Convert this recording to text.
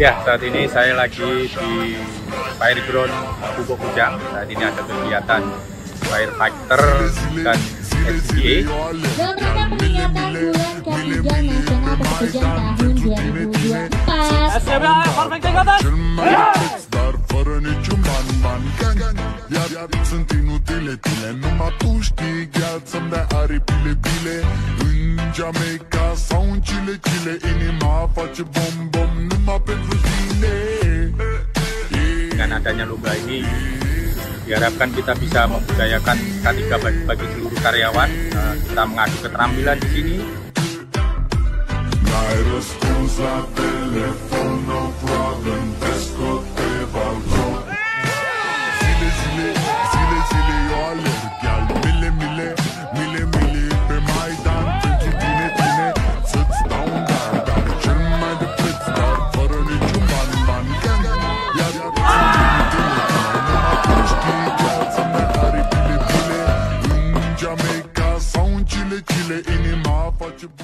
Ya, saat ini saya lagi di Fireground Bubuk Kujang. Saat ini ada kegiatan firefighter dan SGA. Dalam rangka peringatan bulan ketiga nasional tahun 2024. SCBA, perfect ke atas. Dar fără niciun ban, ban, gang, gang Iar, iar sunt inutile tine Numai tu știi gheal să-mi dai aripile bile În Jamaica sau în Chile, Chile Inima face bom, bom adanya lomba ini, diharapkan kita bisa membudayakan K3 bagi, seluruh karyawan. Eh, Kita mengadu keterampilan di sini. Bile, bile În Jamaica